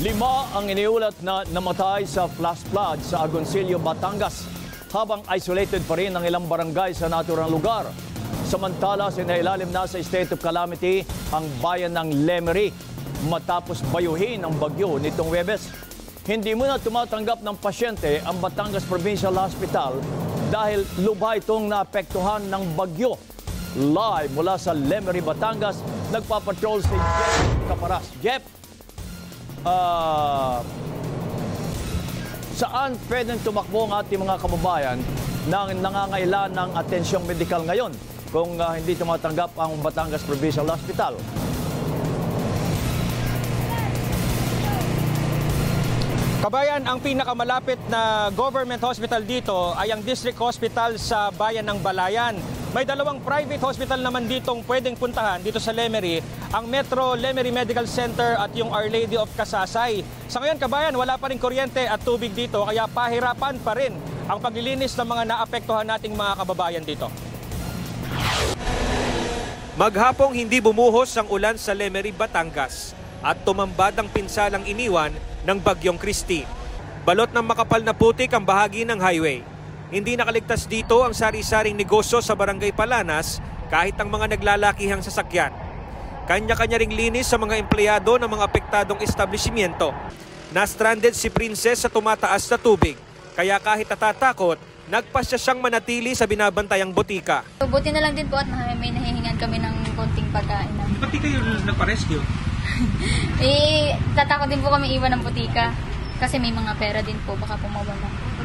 Lima ang iniulat na namatay sa flash flood sa Agoncillo, Batangas habang isolated pa rin ang ilang barangay sa naturang lugar. Samantala, sinailalim na sa state of calamity ang bayan ng Lemery matapos bayuhin ang bagyo nitong Webes. Hindi muna tumatanggap ng pasyente ang Batangas Provincial Hospital dahil lubha itong naapektuhan ng bagyo. Live mula sa Lemery, Batangas, nagpapatrol si Jeff Caparas. Jeff, ah, saan pwedeng tumakbo ang ating mga kababayan na nangangailan ng atensyong medikal ngayon kung ah, hindi tumatanggap ang Batangas Provincial Hospital? Kabayan, ang pinakamalapit na government hospital dito ay ang District Hospital sa bayan ng Balayan. May dalawang private hospital naman ditong pwedeng puntahan dito sa Lemery, ang Metro Lemery Medical Center at yung Our Lady of Kasasay. Sa ngayon, kabayan, wala pa rin kuryente at tubig dito kaya pahirapan pa rin ang paglilinis ng mga naapektuhan nating mga kababayan dito. Maghapong hindi bumuhos ang ulan sa Lemery, Batangas at tumambad ang pinsalang iniwan ng Bagyong Christine. Balot ng makapal na putik ang bahagi ng highway. Hindi nakaligtas dito ang sari-saring negosyo sa Barangay Palanas kahit ang mga naglalakihang sasakyan. Kanya-kanya ring linis sa mga empleyado ng mga apektadong establishmento. Na-stranded si Princess sa tumataas na tubig. Kaya kahit natatakot, nagpasya siyang manatili sa binabantayang botika. Buti na lang din po at may nahihingan kami ng konting pagkain. Ba't di kayo nagpa-rescue? Eh, tatakot din po kami iwan ng butika. Kasi may mga pera din po, baka pumawala.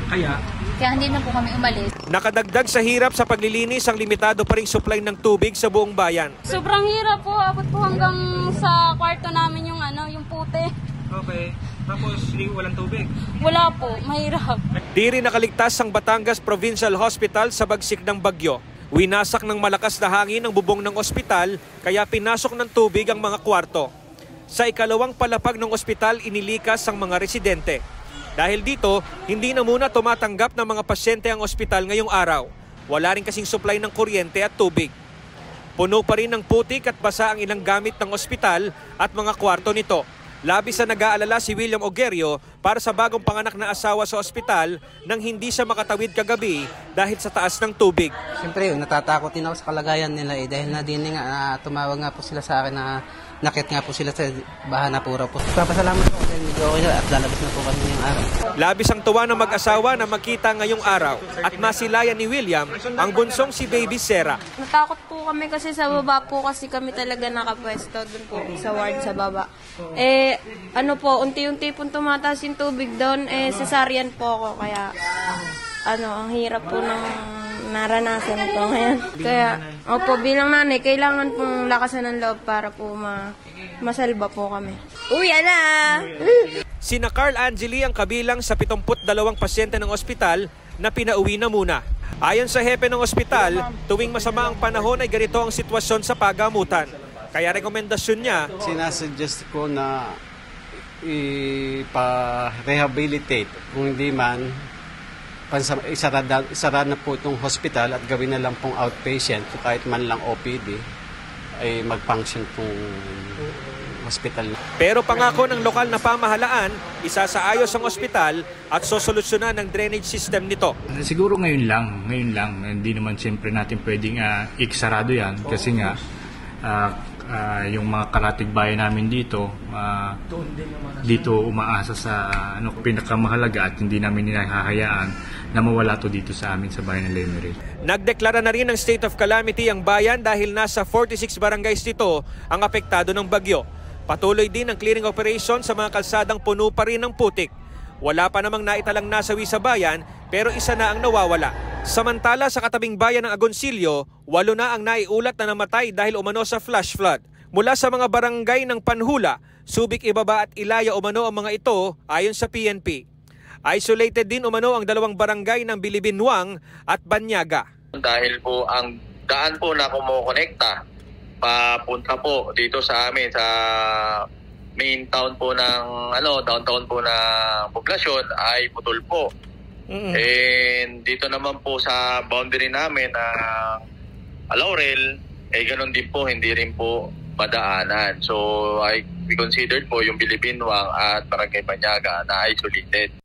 Kaya? Kaya hindi na po kami umalis. Nakadagdag sa hirap sa paglilinis ang limitado pa ring supply ng tubig sa buong bayan. Sobrang hirap po. Abot po hanggang sa kwarto namin yung ano, yung pute. Okay. Tapos walang tubig. Wala po. Mahirap. Di rin nakaligtas ang Batangas Provincial Hospital sa bagsik ng bagyo. Winasak ng malakas na hangin ang bubong ng ospital kaya pinasok ng tubig ang mga kwarto. Sa ikalawang palapag ng ospital, inilikas ang mga residente. Dahil dito, hindi na muna tumatanggap ng mga pasyente ang ospital ngayong araw. Wala rin kasing supply ng kuryente at tubig. Puno pa rin ng putik at basa ang ilang gamit ng ospital at mga kwarto nito. Labis na nag-aalala si William Ogerio para sa bagong panganak na asawa sa ospital nang hindi siya makatawid kagabi dahil sa taas ng tubig. Siyempre, natatakot din ako sa kalagayan nila eh, dahil na din nga, na tumawag nga po sila sa akin na nakit nga po sila sa bahan na pura po. Papasalamat po dahil medyo okay at lalabas na po kami ngayong araw. Labis ang tuwa ng mag-asawa na makita ngayong araw at masilayan ni William ang bunsong si Baby Sarah. Natakot po kami kasi sa baba po kasi kami talaga nakapwesto dun po sa ward sa baba. Eh, ano po, unti-unti po tumataas yung tubig doon. Eh, cesarean po ako kaya ano, ang hirap po ng naranasan ko ngayon. Kaya, opo, bilang nanay, kailangan pong lakasan ng loob para po ma masalba po kami. Uy, na! Sina Carl Angeli ang kabilang sa 72 pasyente ng ospital na pinauwi na muna. Ayon sa hepe ng ospital, tuwing masama ang panahon ay ganito ang sitwasyon sa pagamutan. Kaya rekomendasyon niya, sinasuggest ko na ipa-rehabilitate. Kung hindi man, pansa, isara, isara na po itong hospital at gawin na lang pong outpatient. So kahit man lang OPD, ay mag-function pong hospital. pero pangako ng lokal na pamahalaan, isasaayos ang ospital at sosolusyonan ang drainage system nito. Siguro ngayon lang, ngayon lang. Hindi naman siyempre natin pwedeng uh, iksarado yan kasi nga ah, ah, yung mga karatig bayan namin dito ah, dito umaasa sa ano pinakamahalaga at hindi namin hinahayaan na mawala to dito sa amin sa bayan ng Lemery. Nagdeklara na rin ng state of calamity ang bayan dahil nasa 46 barangays dito ang apektado ng bagyo. Patuloy din ang clearing operation sa mga kalsadang puno pa rin ng putik. Wala pa namang naitalang nasawi sa bayan pero isa na ang nawawala. Samantala sa katabing bayan ng Agoncillo, walo na ang naiulat na namatay dahil umano sa flash flood. Mula sa mga barangay ng Panhula, Subic Ibaba at Ilaya umano ang mga ito ayon sa PNP. Isolated din umano ang dalawang barangay ng Bilibinwang at Banyaga. dahil po ang daan po na kumukonekta papunta po dito sa amin sa main town po ng ano downtown po na poblasyon ay putol po. And dito naman po sa boundary namin na Laurel eh ganun din po hindi rin po madaanan. So, I considered po yung Bilibinwang at Barangay Banyaga na isolated.